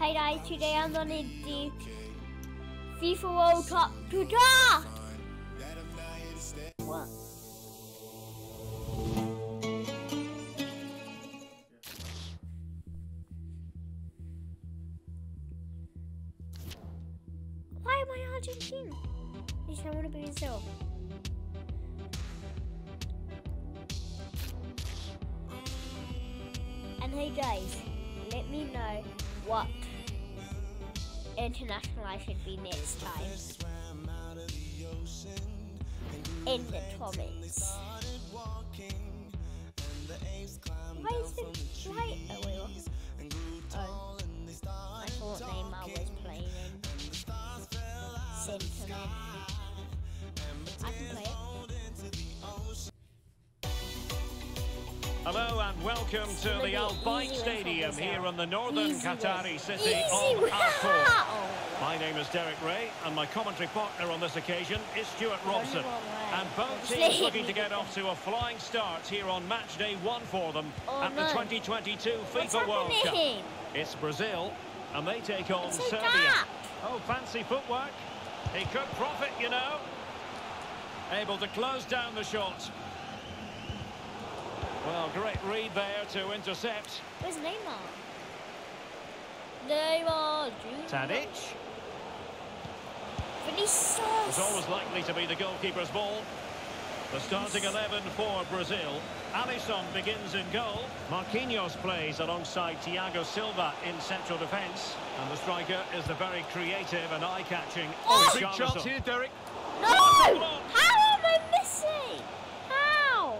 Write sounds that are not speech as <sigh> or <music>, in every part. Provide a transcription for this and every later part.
Hey guys, today I'm gonna do FIFA World Cup to draft. What? Why am I Argentine? Yes, I want to be Brazil. And hey guys, let me know what international I should be next time in the comments. Why is the light? Oh, wait. Oh, I thought Neymar was playing in Sentiment. I can play it. Hello and welcome to the Al Bayt Stadium here in the northern Easy way. Qatari city Easy of. Al. <laughs> My name is Derek Ray and my commentary partner on this occasion is Stuart Robson. And both teams looking to get off to a flying start here on match day one for them Oh, at the no. 2022 What's FIFA World Cup. It's Brazil and they take on Serbia. Oh, fancy footwork. He could profit, you know. Able to close down the shot. Well, great read there to intercept. Where's Neymar? Neymar Jr. Tadic Vinicius. is always likely to be the goalkeeper's ball. The starting 11 for Brazil. Alisson begins in goal. Marquinhos plays alongside Thiago Silva in central defence. And the striker is the very creative and eye-catching Oh! Big chance here, Derek. No! How am I missing? How?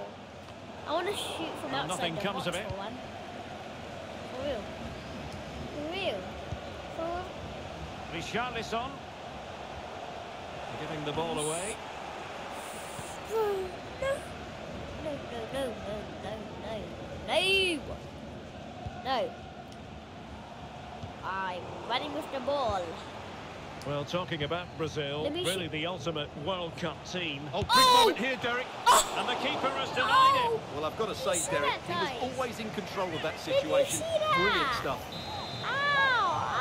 I want to shoot from oh, outside nothing the comes box of it. For, one. for real. For real. For Richarlison. Giving the ball away. no. No. No, no, no, no, no, no. No. I'm running with the ball. Well, talking about Brazil, really shoot. the ultimate World Cup team. Oh, big Oh! moment here, Derek. Oh! And the keeper has denied Oh! it. Well, I've got to say, see Derek, he was always in control of that you situation. see that? Brilliant stuff. Ow!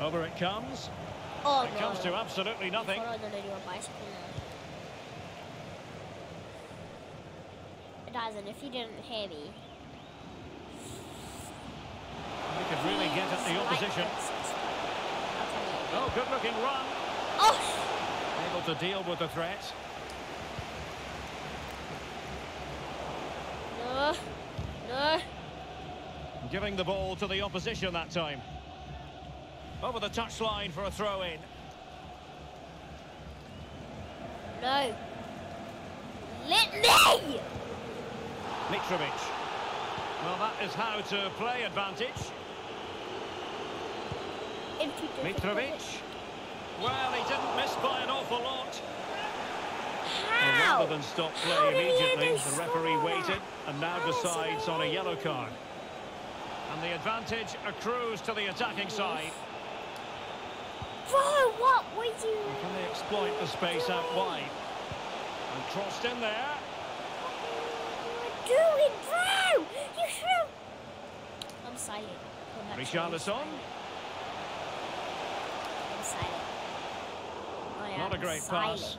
Ow! Over it comes. Oh, It no. comes to absolutely nothing. Hold on, I'm gonna do a bicycle now. It doesn't, if you didn't hear me. He could really get at the Like opposition. this. I'll tell you. Oh, good looking run. Oh! Able to deal with the threat. No. No. Giving the ball to the opposition that time. Over the touchline for a throw in. No. Let me! Mitrovic. Well, that is how to play advantage. Mitrovic. Well, he didn't miss by an awful lot. Well, How? rather than stop play immediately, the referee waited and now How decides on a yellow card. And the advantage accrues to the attacking side. Bro, what were you Can they exploit the space out wide? And crossed in there. What are you doing, bro? You should I'm silent. Richarlison. silent. I'm silent. I Not a great silent. pass.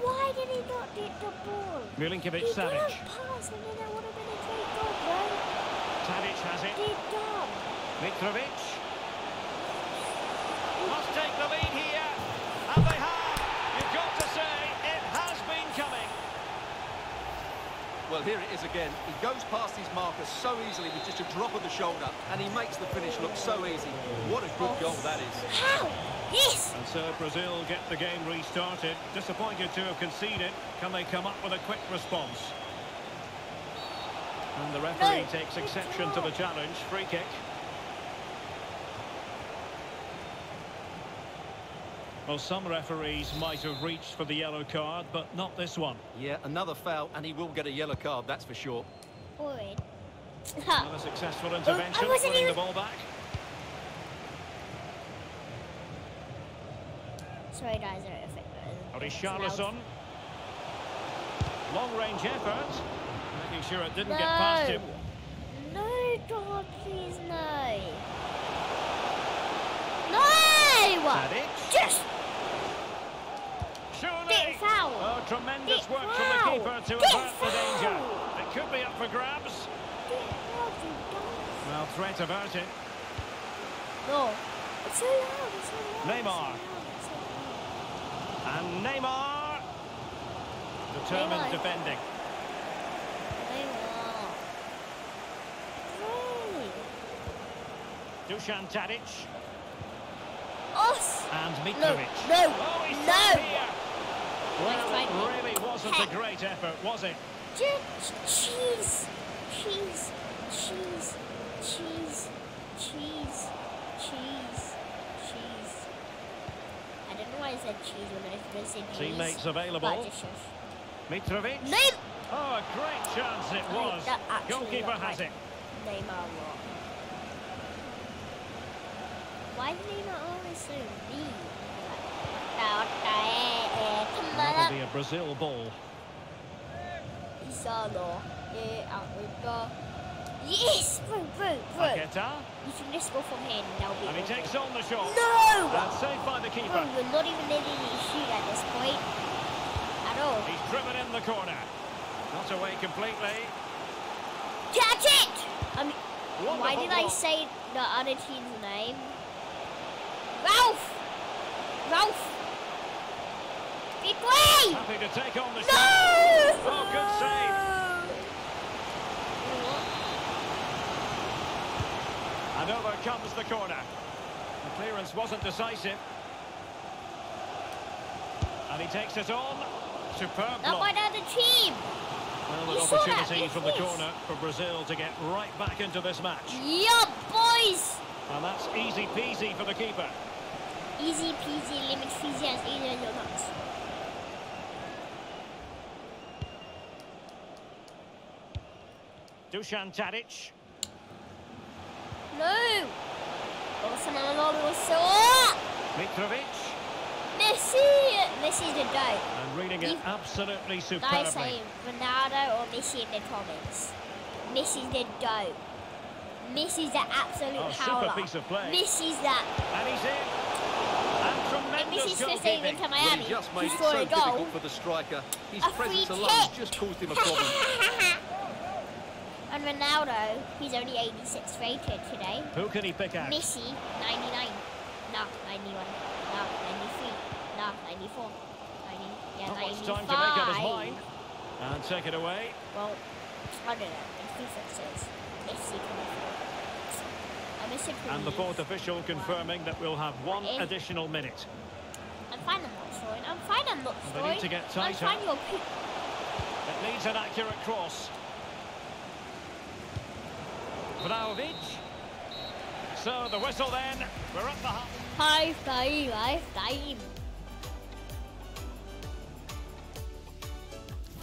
Why did he not get the ball? Milinkovic He Savic. didn't pass and then that would have been a great goal, bro. Tadic has it. Did dumb. Mitrovic. Must take the lead here. And they have. You've got to say, it has been coming. Well, here it is again. He goes past his marker so easily with just a drop of the shoulder, and he makes the finish look so easy. What a good goal that is. How? Yes! And so Brazil get the game restarted. Disappointed to have conceded. Can they come up with a quick response? And the referee No, takes exception to the challenge. Free kick. Well, some referees might have reached for the yellow card, but not this one. Yeah, another foul, and he will get a yellow card, that's for sure. Forward. Another successful <laughs> intervention, Oh, wasn't winning the ball back. Sorry, guys, if it Richarlison. Long range effort. Making sure it didn't no. get past him. No, God, please, no. No! Tadic. Just. Foul. Oh, tremendous get work foul. from the keeper to get avert foul. the danger. It could be up for grabs. Well, threat averted. No. It's so loud. It's so loud. Neymar. And Neymar. Determined Neymar. defending. Neymar. Dusan Tadic Us. and No. Mitrovic. No. Oh, he's No. here. Well, it really wasn't a great effort, was it? Cheese. Cheese. Cheese. Cheese. Cheese. Cheese. I don't know why I said cheese when I was going to say cheese. Teammates available. I just shush. Mitrovic. Name. Oh, a great chance it was. Goalkeeper has like it. Neymar what? Why is Neymar always? Like, Come That'll be a Brazil ball. Out we go. Yes, bro, bro, bro. Paqueta. You can just go from here and that'll be And he takes on the shot. No! And saved by the Bro, keeper. we're not even letting you shoot at this point. At all. He's driven in the corner. Not away completely. Catch it! I mean, why did I say the other team's name? Ralph! Ralph! Big way! Happy to take on the No! shot. Oh, good save. You know what? And over comes the corner. The clearance wasn't decisive. And he takes it on. Superb by block. the other team! Well, an opportunity from the corner for Brazil to get right back into this match. Yeah, boys! And that's easy peasy for the keeper. Easy peasy, lemon freezy as easy as your nuts. Dusan Tadic. No! Oh, Mitrovic. Messi! Messi's the dope. And reading it You- absolutely Guys superbly. say Ronaldo or Messi in the comments. Messi's the dope. Messi's the absolute Oh, super howler. piece of play. Messi's that. And he's in. And And tremendous Messi's first game goalkeeping. into Well, Miami. he just he made it so a goal. difficult for the striker. His A free presence alone kick. just caused him a problem. <laughs> Ronaldo, he's only 86 rated today. Who can he pick out? Messi, 99. No, 91. No, 93. No, 94. 90. Yeah, Not 95. much time to make up his mind. And take it away. Well, I don't know. In FIFA Messi 24. I'm a super And the fourth official confirming that we'll have one additional minute. I'm fine, I'm not scoring. I'm fine, I'm not They need to get I'm tighter. fine, you're It needs an accurate cross. Vlahovic. So the whistle then. We're at the half. High five, high five.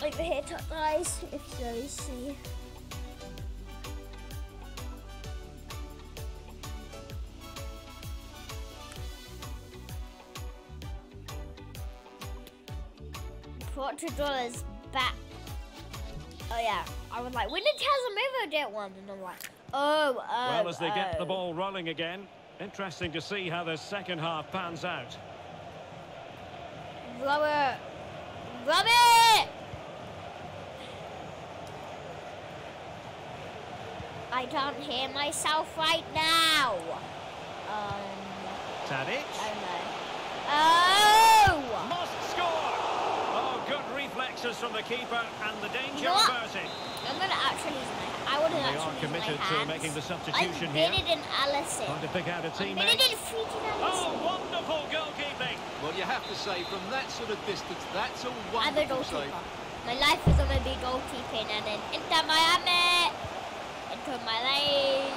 Over here, top guys, if you guys see. Portugal is back. Oh yeah, I was like, when did Casemiro get one? And I'm like, oh, oh. Well, as they get the oh. ball rolling again. Interesting to see how the second half pans out. Robert! Robert! I can't hear myself right now. Um, Tadic. I don't know. Must score! Oh, good from the keeper and the danger what? averted. I'm gonna actually use my. I wouldn't They are actually use committed my to hands. making the substitution I'm substitution better here. than Alisson. Trying to pick out a I'm better teammate. than freaking Alisson. Oh, wonderful goalkeeping! Well, you have to say, from that sort of distance, that's a I'm a goalkeeper. save. My life is gonna be goalkeeping and then Inter Miami into my lane.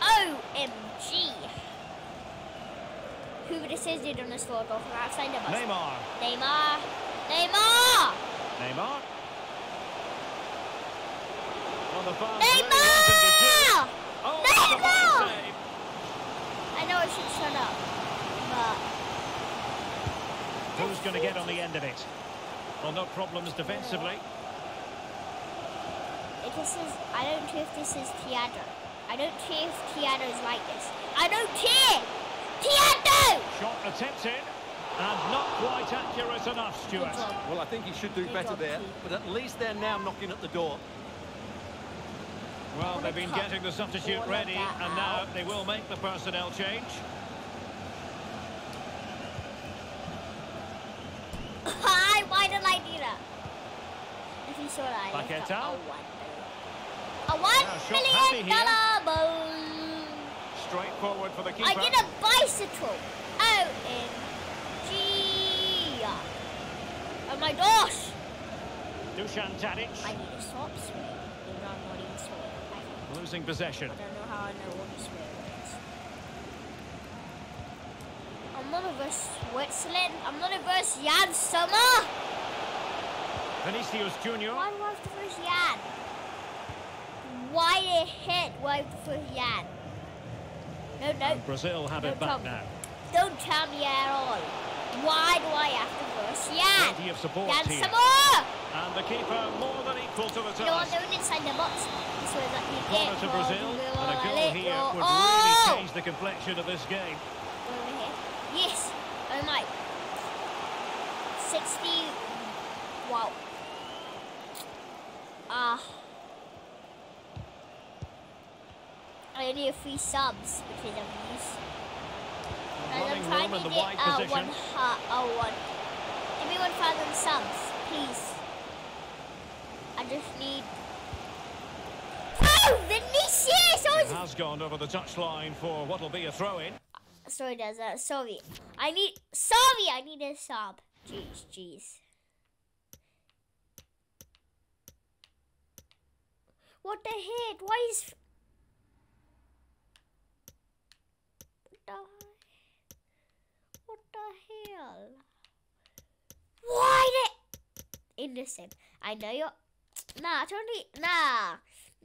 OMG. Who this is did on the score goal from outside of us? Neymar. Neymar. Neymar. Neymar. On the far side, he wanted to shoot. Neymar. Oh, that's a fine Neymar! I know I should shut up, but Who's going to get on the end of it? Well, no problems defensively. if this is, I don't care if this is Thiago. I don't care if Thiago's like this. I don't care. Thiago! Shot attempted, and not quite accurate enough, Good Stuart. Well, I think he should do better there, but at least they're now knocking at the door. Well, they've been getting the substitute ready, and now they will make the personnel change. Hi, why did I do that? If you saw that, I left Paqueta. a one. A one Yeah, shot happy million here. dollar ball. Straight forward for the keeper. I did a bicycle. Oh, in G. Oh my gosh! Dusan Tadic I need to stop swearing. Even though I'm not even swearing. Losing possession. I don't know how I know what a swear is. I'm not versus Switzerland. I'm not versus Yann Sommer. Vinicius Junior. Why do I have to versus Yann? Why they hit? Why have to versus Yann? No, no. And Brazil have No it back problem. now. Don't tell me at all. Why do I have to verse Yann? Plenty of support Yann here. some more! And the keeper more than equal to the You know what, task. they're inside the box. This way that you get to Brazil, and a goal here would oh! really change the complexion of this game. Yes! Oh my. 60. Wow. Ah. I only have three subs because of these. And I'm trying to get uh, one heart, oh one. Give me 1,000 subs, please. I just need. Oh, Vinicius! I It has gone over the touchline for what will be a throw-in. Uh, sorry, Desert. Sorry. I need. Sorry, I need a sub. Jeez, jeez. What the heck? Why is. What the. What the hell? Why the. Innocent. I know you're. Nah, totally. Nah.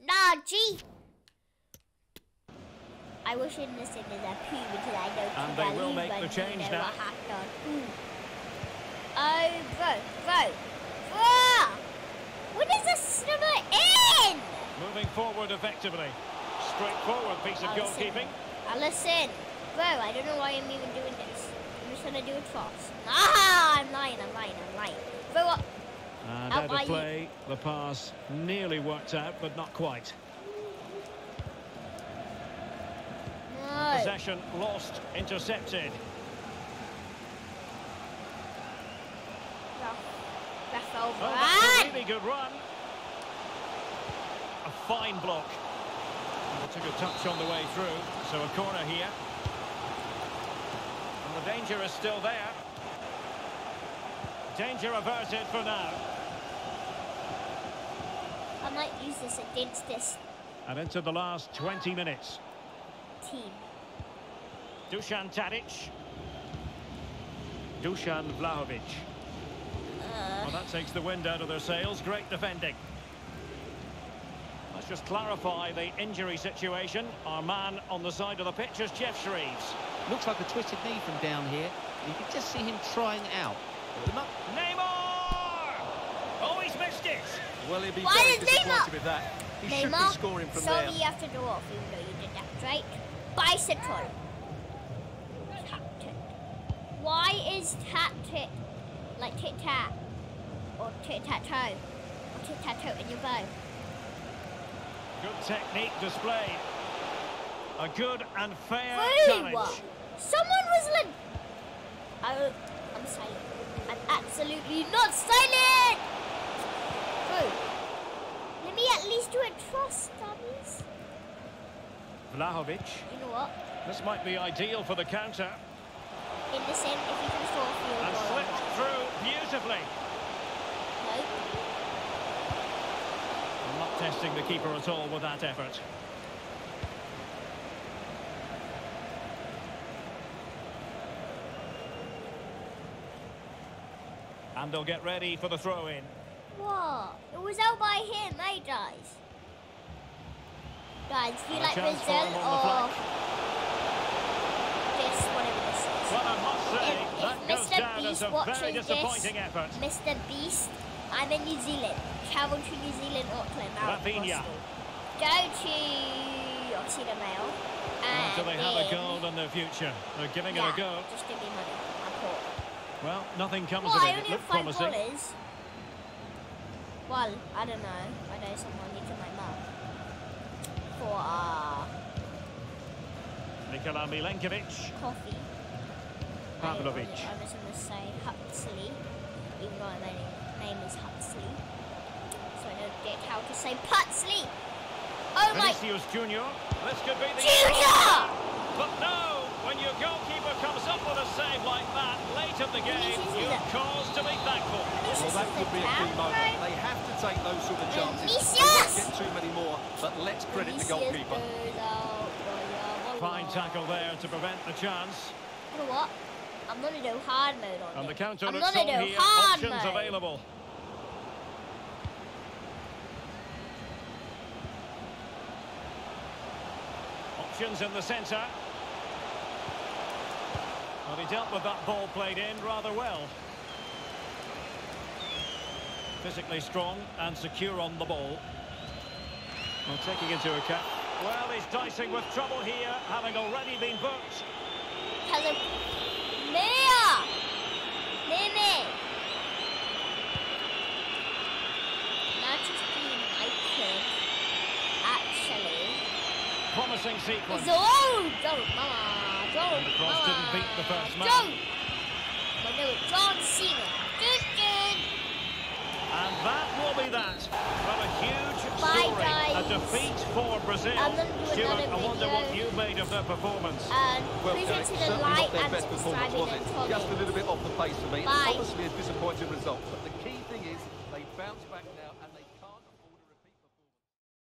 Nah, G. I wish innocent is a P because I know And they will make the change now. Oh, bro, bro, bro! What is this number in? Moving forward effectively. Straightforward piece of goalkeeping. Alisson, bro, I don't know why I'm even doing this. I'm just gonna do it fast. Ah, I'm lying, I'm lying, I'm lying. Bro, what? And Out out of you. play, the pass nearly worked out, but not quite. No. Possession lost, intercepted. Rafael Oh, that's a really good run. A fine block. Took a touch on the way through, so a corner here. The danger is still there. Danger averted for now. I might use this against this And into the last 20 minutes. team. Dusan Tadic. Dusan Vlahovic. Uh, Well, that takes the wind out of their sails. Great defending. Let's just clarify the injury situation. Our man on the side of the pitch is Geoff Shreeves. Looks like a twisted knee from down here. You can just see him trying out. The mu- Neymar! Oh, he's missed it! Well, he'll be Why very is disappointed Neymar- with that. He should be Neymar, scoring from sorry there. you have to go off even though you did that, right? Bicycle. Tactic. Why is tactic like tic-tac or tic-tac-toe or tic-tac-toe in your bow? Good technique displayed. A good and fair challenge. Someone was like... I, I'm silent. I'm absolutely not silent! Who? Let me at least do a trust, dummies. Vlahovic. You know what? This might be ideal for the counter. Innocent, if you can score a And slipped through beautifully. No. Not testing the keeper at all with that effort. And they'll get ready for the throw-in. What? It was out by him, eh, guys? Guys, do you And like Brazil him on the or whatever this is? Well, I must say, If- if goes Mr. down Beast as a watches very this- effort. Mr. Beast, I'm in New Zealand. Travel to New Zealand, Auckland, out of Rafinha. Bristol. Go to see the mail. Uh, And do they have a goal in the future? They're giving yeah, it a go. Just give me money. Well, nothing comes Well, of it. It looked promising. dollars. Well, I don't know. I know someone needs my mum. For uh, Nikola Milenkovic. coffee. Pavlovic. I, I was going to say Huxley, even though my name, is Huxley. So I don't get how to say Putsley. Oh my Vinicius Junior. This could be the Junior! But no, when your goalkeeper comes up with a save like that late in the game, you've cause to be thankful. Well, that could be a key moment. They have to take those sort of chances. They won't get too many more, but let's credit the goalkeeper. goes out. Oh, Voila, Fine tackle there to prevent the chance. You know what? I'm gonna do hard mode on And the counter I'm looks gonna on do here. hard Options mode. available. Options in the centre. Well, he dealt with that ball played in rather well. Physically strong and secure on the ball. Well, taking into account... Well, he's dicing with trouble here, having already been booked. Hello. Mia! Mimi! Manchester United actually Promising sequence. is oh don't mama don't And the cross mama, didn't beat the first man. don't but no John Cena dun, dun. And that will be that. Well, a huge Bye, story. guys. A defeat for Brazil. I'm gonna do Stuart, another I wonder what you made of their performance. and Well, please Derek, consider certainly like not their and best performance, was it? comment Just a little bit off the pace for me. Bye. Obviously a disappointing result, but the key thing is they bounce back now and they...